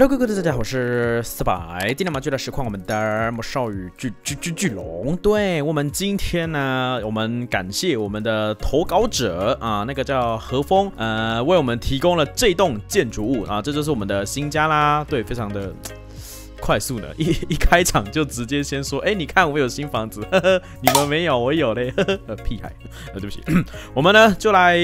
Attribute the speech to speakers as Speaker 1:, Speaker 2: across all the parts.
Speaker 1: Hello，各位大家好，我是四百。今天嘛就来实况我们的魔少与巨巨巨巨龙。对我们今天呢，我们感谢我们的投稿者啊，那个叫何峰，呃，为我们提供了这栋建筑物啊，这就是我们的新家啦。对，非常的。快速呢，一一开场就直接先说，哎，你看我有新房子，呵呵，你们没有，我有嘞，呵呵，屁孩，呃，对不起，我们呢就来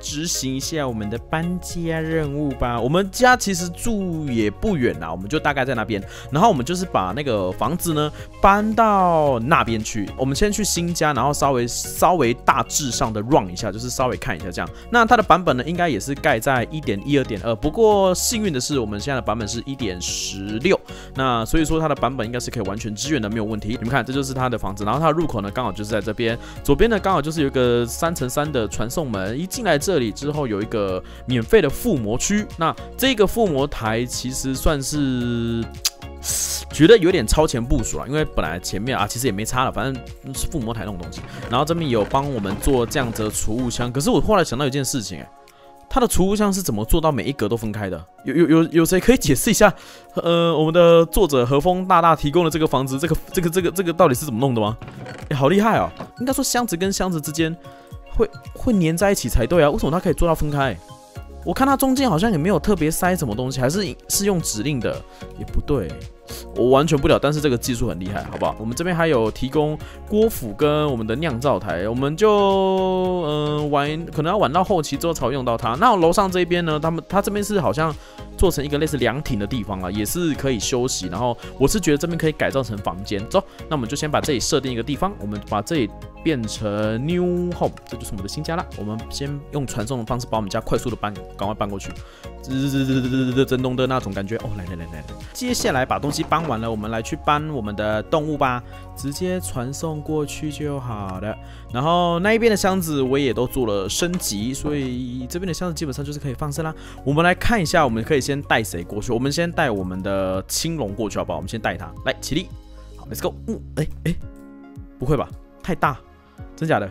Speaker 1: 执行一下我们的搬家任务吧。我们家其实住也不远呐，我们就大概在那边，然后我们就是把那个房子呢搬到那边去。我们先去新家，然后稍微稍微大致上的 run 一下，就是稍微看一下这样。那它的版本呢，应该也是盖在一点一二点二，不过幸运的是，我们现在的版本是一点十六。那所以说它的版本应该是可以完全支援的，没有问题。你们看，这就是它的房子，然后它的入口呢刚好就是在这边，左边呢刚好就是有一个三乘三的传送门。一进来这里之后，有一个免费的附魔区。那这个附魔台其实算是觉得有点超前部署了，因为本来前面啊其实也没差了，反正是附魔台那种东西。然后这边有帮我们做这样子的储物箱，可是我后来想到一件事情，它的储物箱是怎么做到每一格都分开的？有有有有谁可以解释一下？呃，我们的作者何风大大提供的这个房子，这个这个这个这个到底是怎么弄的吗？哎，好厉害哦！应该说箱子跟箱子之间会会粘在一起才对啊？为什么它可以做到分开？我看它中间好像也没有特别塞什么东西，还是是用指令的？也不对。我完全不了，但是这个技术很厉害，好不好？我们这边还有提供锅釜跟我们的酿造台，我们就嗯玩，可能要玩到后期之后才会用到它。那楼上这边呢，他们他这边是好像做成一个类似凉亭的地方啊，也是可以休息。然后我是觉得这边可以改造成房间。走，那我们就先把这里设定一个地方，我们把这里变成 new home，这就是我们的新家了。我们先用传送的方式把我们家快速的搬，赶快搬过去。滋滋滋滋滋滋震动的那种感觉哦，来来来来来，接下来把东西搬完了，我们来去搬我们的动物吧，直接传送过去就好了。然后那一边的箱子我也都做了升级，所以这边的箱子基本上就是可以放生啦。我们来看一下，我们可以先带谁过去？我们先带我们的青龙过去好不好？我们先带它，来起立，好，Let's go。嗯，哎哎，不会吧？太大，真假的？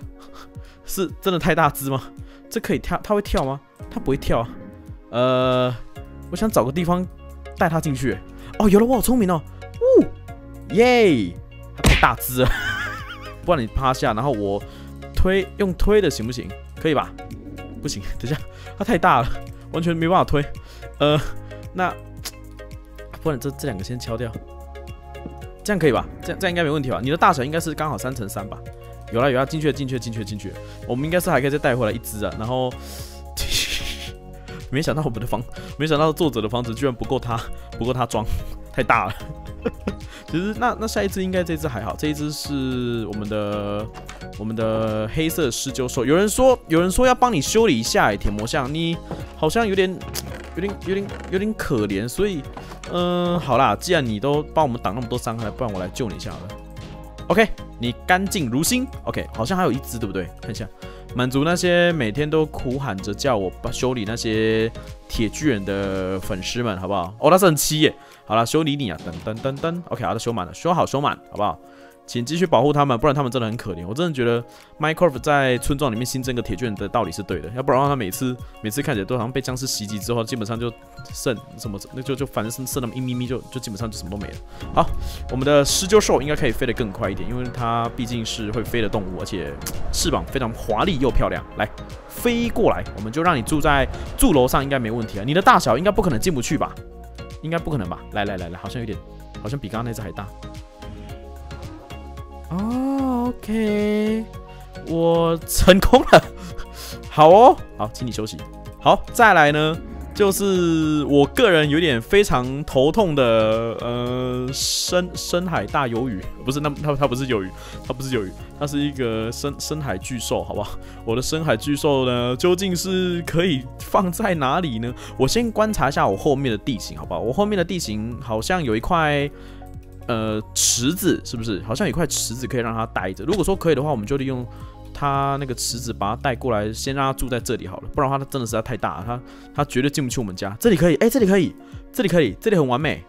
Speaker 1: 是真的太大只吗？这可以跳？它会跳吗？它不会跳啊。呃，我想找个地方带他进去。哦，有了，我好聪明哦！呜，耶！他太大只了，不然你趴下，然后我推，用推的行不行？可以吧？不行，等下，它太大了，完全没办法推。呃，那不然这这两个先敲掉，这样可以吧？这样这样应该没问题吧？你的大小应该是刚好三乘三吧？有了有了，进去了进去了进去了进去，我们应该是还可以再带回来一只啊，然后。没想到我们的房，没想到作者的房子居然不够他，不够他装，太大了。其实那那下一只应该这只还好，这一只是我们的我们的黑色狮鹫兽。有人说有人说要帮你修理一下，铁魔像你好像有点有点有点有点可怜，所以嗯好啦，既然你都帮我们挡那么多伤害，不然我来救你一下好了。OK，你干净如新。OK，好像还有一只对不对？看一下。满足那些每天都苦喊着叫我修理那些铁巨人的粉丝们，好不好？哦，他是很七耶。好了，修理你啊，噔噔噔噔。OK，好的，修满了，修好修满，好不好？请继续保护他们，不然他们真的很可怜。我真的觉得 Minecraft 在村庄里面新增个铁卷的道理是对的，要不然的话，他每次每次看起来都好像被僵尸袭击之后，基本上就剩什么，那就就反正剩剩那么一咪咪，就就基本上就什么都没了。好，我们的狮鹫兽应该可以飞得更快一点，因为它毕竟是会飞的动物，而且翅膀非常华丽又漂亮。来，飞过来，我们就让你住在住楼上，应该没问题啊。你的大小应该不可能进不去吧？应该不可能吧？来来来来，好像有点，好像比刚刚那只还大。哦，OK，我成功了。好哦，好，请你休息。好，再来呢，就是我个人有点非常头痛的，呃，深深海大鱿鱼，不是，那它它不是鱿鱼，它不是鱿鱼，它是一个深深海巨兽，好不好？我的深海巨兽呢，究竟是可以放在哪里呢？我先观察一下我后面的地形，好不好？我后面的地形好像有一块。呃，池子是不是？好像有块池子可以让它待着。如果说可以的话，我们就利用它那个池子把它带过来，先让它住在这里好了。不然的话，它真的实在太大了，它它绝对进不去我们家。这里可以，哎，这里可以，这里可以，这里很完美。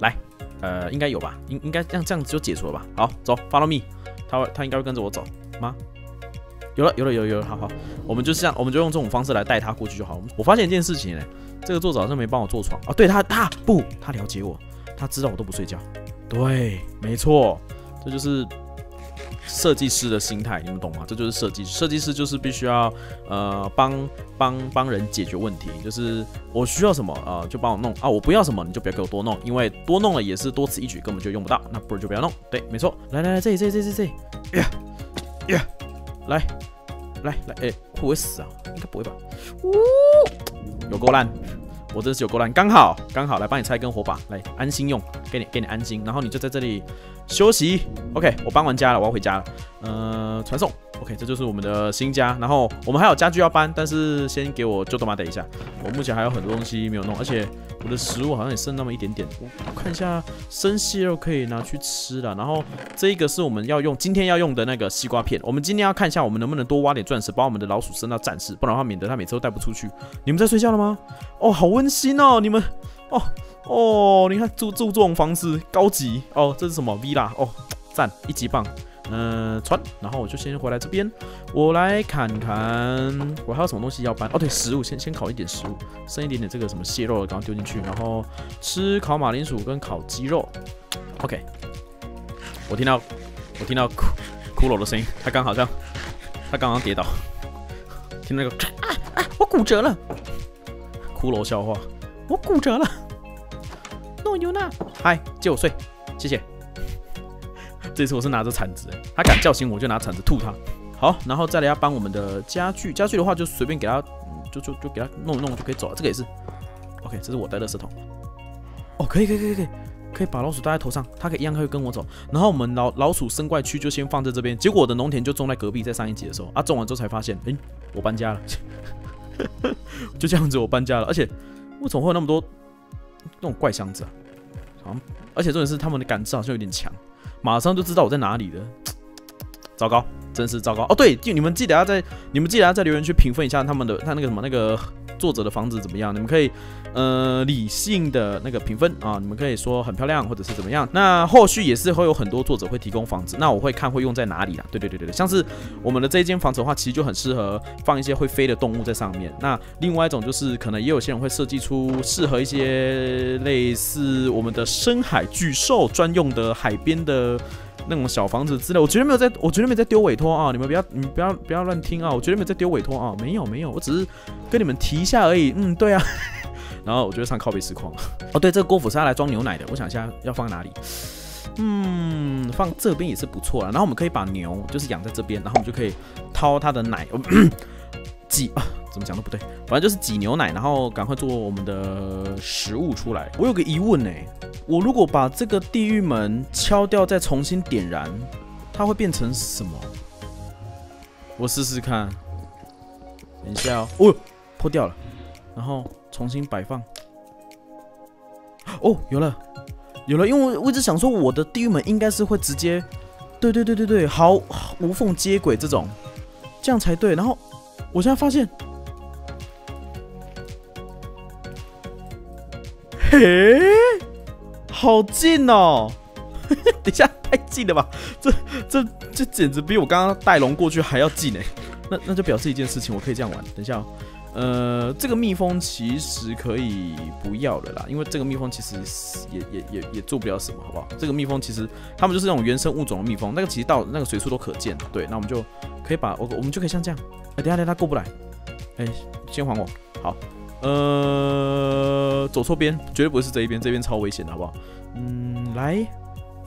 Speaker 1: 来，呃，应该有吧？应应该这样这样子就解除了吧？好，走，follow me。它它应该会跟着我走吗？有了，有了，有了有了，好好，我们就这样，我们就用这种方式来带他过去就好。我发现一件事情呢，这个作者好像没帮我坐床啊，对他，他不，他了解我，他知道我都不睡觉。对，没错，这就是设计师的心态，你们懂吗？这就是设计，设计师就是必须要呃帮帮帮人解决问题，就是我需要什么呃就帮我弄啊，我不要什么你就不要给我多弄，因为多弄了也是多此一举，根本就用不到，那不如就不要弄。对，没错，来来来，这里这里这里这里，呀呀，来来来，哎，会不会死啊？应该不会吧？呜，有够烂。我这是有够烂，刚好刚好来帮你拆一根火把，来安心用，给你给你安心，然后你就在这里休息。OK，我搬完家了，我要回家了。呃，传送。OK，这就是我们的新家。然后我们还有家具要搬，但是先给我就多玛等一下。我目前还有很多东西没有弄，而且我的食物好像也剩那么一点点。我看一下生蟹肉可以拿去吃了。然后这一个是我们要用今天要用的那个西瓜片。我们今天要看一下我们能不能多挖点钻石，把我们的老鼠升到战士，不然的话免得它每次都带不出去。你们在睡觉了吗？哦，好温馨哦，你们哦哦，你看住住这种房子高级哦，这是什么 villa 哦，赞一级棒。嗯，穿，然后我就先回来这边，我来看看我还有什么东西要搬。哦，对，食物，先先烤一点食物，剩一点点这个什么蟹肉，刚刚丢进去，然后吃烤马铃薯跟烤鸡肉。OK，我听到我听到骷骷髅的声音，他刚好像他刚刚跌倒，听那个啊啊，我骨折了，骷髅笑话，我骨折了。诺尤娜，嗨，借我睡，谢谢。这次我是拿着铲子，他敢叫醒我就拿铲子吐他。好，然后再来要搬我们的家具，家具的话就随便给他，就就就给他弄一弄就可以走了。这个也是，OK，这是我带的石头。哦，可以可以可以可以，可以把老鼠戴在头上，它可以一样可以跟我走。然后我们老老鼠生怪区就先放在这边。结果我的农田就种在隔壁，在上一集的时候啊，种完之后才发现，哎，我搬家了，就这样子我搬家了。而且为什么会有那么多那种怪箱子啊？好，而且重点是他们的感知好像有点强。马上就知道我在哪里了，糟糕，真是糟糕哦！对，就你们记得要在你们记得要在留言区评分一下他们的他那个什么那个作者的房子怎么样？你们可以呃理性的那个评分啊，你们可以说很漂亮或者是怎么样。那后续也是会有很多作者会提供房子，那我会看会用在哪里啦。对对对对对，像是我们的这一间房子的话，其实就很适合放一些会飞的动物在上面。那另外一种就是可能也有些人会设计出适合一些类似我们的深海巨兽专用的海边的。那种小房子之类，我绝对没有在，我绝对没在丢委托啊！你们不要，你不要，不要乱听啊！我绝对没有在丢委托啊！没有，没有，我只是跟你们提一下而已。嗯，对啊。然后我就上靠背实况。哦，对，这个郭府是来装牛奶的。我想一下要放哪里？嗯，放这边也是不错啊。然后我们可以把牛就是养在这边，然后我们就可以掏它的奶。挤啊，怎么讲都不对，反正就是挤牛奶，然后赶快做我们的食物出来。我有个疑问呢，我如果把这个地狱门敲掉，再重新点燃，它会变成什么？我试试看。等一下哦，哦，破掉了，然后重新摆放。哦，有了，有了，因为我一直想说我的地狱门应该是会直接，对对对对对，毫无缝接轨这种，这样才对。然后。我现在发现，嘿，好近哦！等一下，太近了吧？这、这、这简直比我刚刚带龙过去还要近哎！那、那就表示一件事情，我可以这样玩。等一下，呃，这个蜜蜂其实可以不要了啦，因为这个蜜蜂其实也、也、也、也做不了什么，好不好？这个蜜蜂其实它们就是那种原生物种的蜜蜂，那个其实到那个随处都可见。对，那我们就可以把我，我们就可以像这样。哎，等下，等下，过不来。哎，先还我。好，呃，走错边，绝对不是这一边，这边超危险的，好不好？嗯，来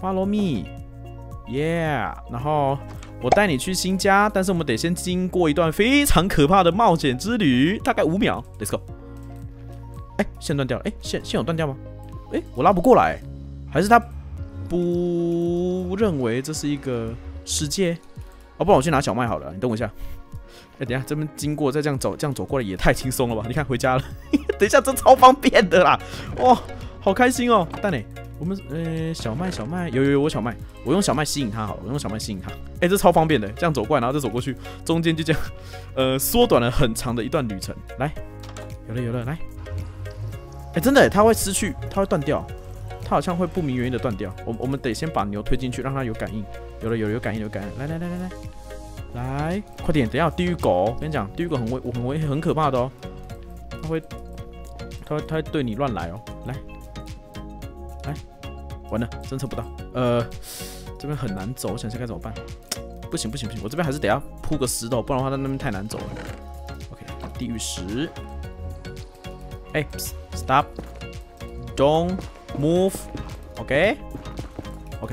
Speaker 1: ，Follow me，Yeah。然后我带你去新家，但是我们得先经过一段非常可怕的冒险之旅，大概五秒。Let's go。哎，线断掉了。哎，线线有断掉吗？哎，我拉不过来，还是他不认为这是一个世界？哦，不然我去拿小麦好了。你等我一下。哎，等下这边经过，再这样走，这样走过来也太轻松了吧？你看回家了，等一下这超方便的啦！哇，好开心哦！蛋呢？我们呃小麦小麦有有有我小麦，我用小麦吸引它好了，我用小麦吸引它。哎，这超方便的，这样走过来，然后再走过去，中间就这样，呃，缩短了很长的一段旅程。来，有了有了，来。哎，真的，它会失去，它会断掉，它好像会不明原因的断掉。我我们得先把牛推进去，让它有感应。有了有了有感应有感应，来来来来来。来，快点，等下地狱狗，跟你讲，地狱狗很危，我很危，很可怕的哦，它会，它会，它会对你乱来哦，来，完了，侦测不到，呃，这边很难走，我想想该怎么办，不行不行不行，我这边还是得要铺个石头，不然的话在那边太难走了。OK，地狱石，哎，Stop，Don't move，OK，OK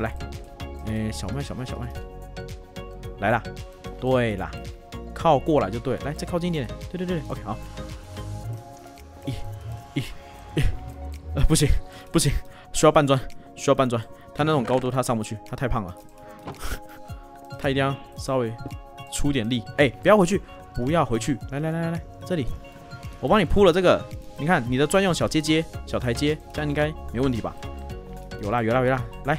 Speaker 1: 来，哎，小麦小麦小麦，来啦。对啦，靠过来就对，来再靠近一点，对对对，OK 好，一、一、一，呃不行不行，需要搬砖，需要搬砖，他那种高度他上不去，他太胖了，他一定要稍微出点力，哎不要回去，不要回去，来来来来来这里，我帮你铺了这个，你看你的专用小阶阶小台阶，这样应该没问题吧？有啦有啦有啦，来。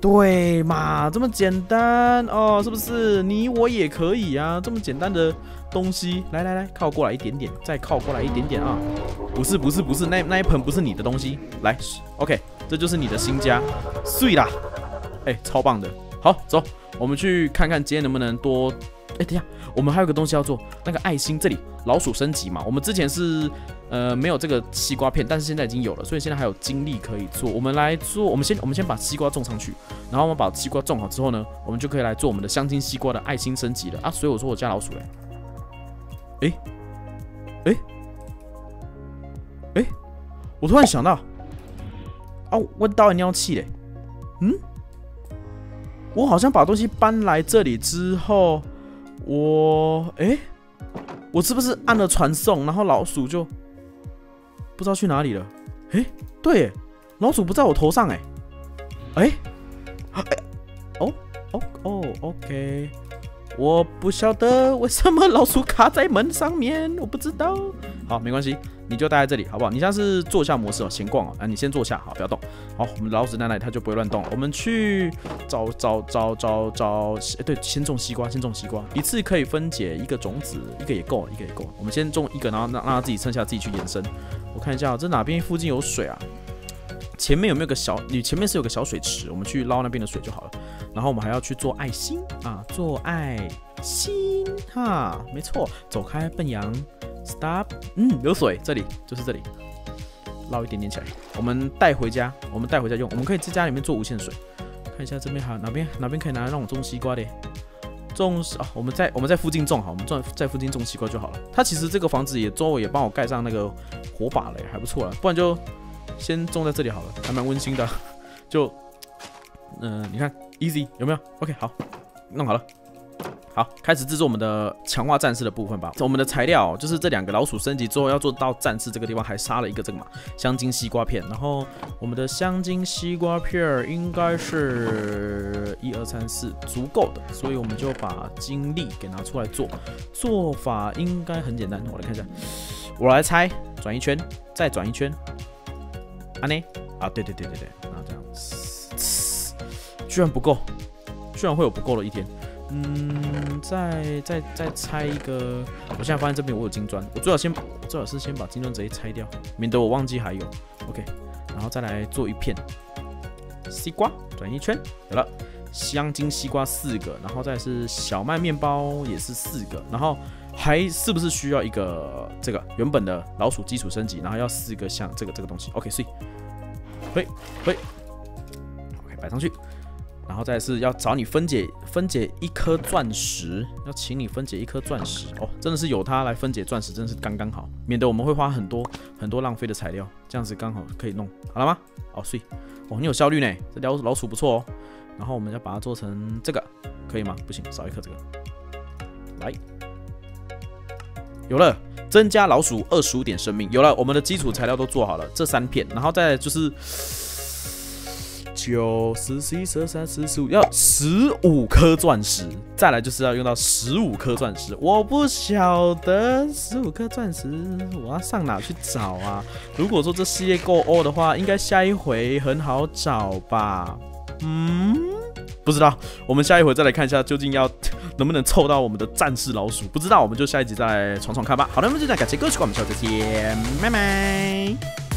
Speaker 1: 对嘛，这么简单哦，是不是？你我也可以啊，这么简单的东西，来来来，靠过来一点点，再靠过来一点点啊！不是不是不是，那那一盆不是你的东西，来，OK，这就是你的新家，碎啦！哎，超棒的，好，走，我们去看看今天能不能多。哎，等下，我们还有个东西要做，那个爱心这里老鼠升级嘛。我们之前是呃没有这个西瓜片，但是现在已经有了，所以现在还有精力可以做。我们来做，我们先我们先把西瓜种上去，然后我们把西瓜种好之后呢，我们就可以来做我们的香精西瓜的爱心升级了啊。所以我说我家老鼠嘞。哎哎哎，我突然想到，啊，问到尿气嘞，嗯，我好像把东西搬来这里之后。我哎，我是不是按了传送，然后老鼠就不知道去哪里了？哎，对，老鼠不在我头上哎，哎，哎，哦？哦？哦，OK，我不晓得为什么老鼠卡在门上面，我不知道。好，没关系。你就待在这里，好不好？你现在是坐下模式哦，闲逛哦。啊，你先坐下，好，不要动。好，我们老鼠在那里，它就不会乱动。我们去找找找找找，哎，对，先种西瓜，先种西瓜，一次可以分解一个种子，一个也够，一个也够。我们先种一个，然后让让它自己剩下自己去延伸。我看一下，这哪边附近有水啊？前面有没有个小？你前面是有个小水池，我们去捞那边的水就好了。然后我们还要去做爱心啊，做爱心哈，没错，走开，笨羊。Stop，嗯，有水，这里就是这里，捞一点点起来，我们带回家，我们带回家用，我们可以在家里面做无限水。看一下这边还有哪边哪边可以拿来让我种西瓜的，种啊，我们在我们在附近种好，我们种在附近种西瓜就好了。它其实这个房子也周围也帮我盖上那个火把了，还不错了。不然就先种在这里好了，还蛮温馨的。就，嗯，你看，easy 有没有？OK，好，弄好了。好，开始制作我们的强化战士的部分吧。我们的材料就是这两个老鼠升级之后要做到战士这个地方，还杀了一个这个嘛香精西瓜片。然后我们的香精西瓜片应该是一二三四足够的，所以我们就把精力给拿出来做。做法应该很简单，我来看一下，我来猜，转一圈，再转一圈，啊呢？啊，对对对对对，然后这样，居然不够，居然会有不够的一天。嗯，再再再拆一个。我现在发现这边我有金砖，我最好先最好是先把金砖直接拆掉，免得我忘记还有。OK，然后再来做一片西瓜，转一圈，有了香精西瓜四个，然后再是小麦面包也是四个，然后还是不是需要一个这个原本的老鼠基础升级，然后要四个像这个这个东西。OK，所以，嘿，嘿，OK，摆上去。然后再是要找你分解分解一颗钻石，要请你分解一颗钻石哦，真的是有它来分解钻石，真的是刚刚好，免得我们会花很多很多浪费的材料，这样子刚好可以弄好了吗？哦，所以哦，很有效率呢，这老老鼠不错哦。然后我们要把它做成这个，可以吗？不行，少一颗这个。来，有了，增加老鼠二十五点生命，有了，我们的基础材料都做好了，这三片，然后再就是。九十、十一、十二、十三、十四、五，要十五颗钻石。再来就是要用到十五颗钻石，我不晓得十五颗钻石我要上哪去找啊？如果说这系列够欧的话，应该下一回很好找吧？嗯，不知道，我们下一回再来看一下，究竟要能不能凑到我们的战士老鼠？不知道，我们就下一集再来闯闯看吧。好的，那么就这样，感谢各位观众，我们下次再见，拜拜。